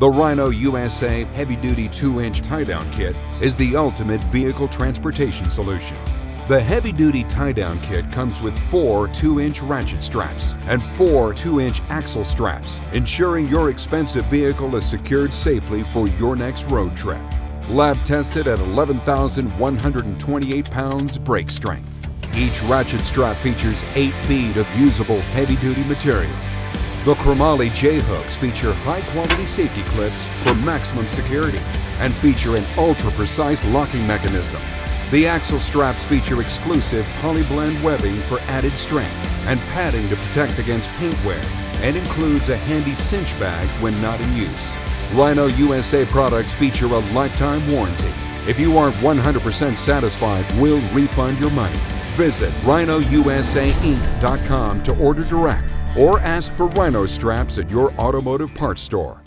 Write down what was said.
The Rhino USA Heavy Duty 2 inch tie down kit is the ultimate vehicle transportation solution. The heavy duty tie down kit comes with four 2 inch ratchet straps and four 2 inch axle straps, ensuring your expensive vehicle is secured safely for your next road trip. Lab tested at 11,128 pounds break strength. Each ratchet strap features 8 feet of usable heavy duty material. The Chromoly J-hooks feature high-quality safety clips for maximum security and feature an ultra-precise locking mechanism. The axle straps feature exclusive polyblend webbing for added strength and padding to protect against paint wear and includes a handy cinch bag when not in use. Rhino USA products feature a lifetime warranty. If you aren't 100% satisfied, we'll refund your money. Visit rhinousainc.com to order direct or ask for Rhino straps at your automotive parts store.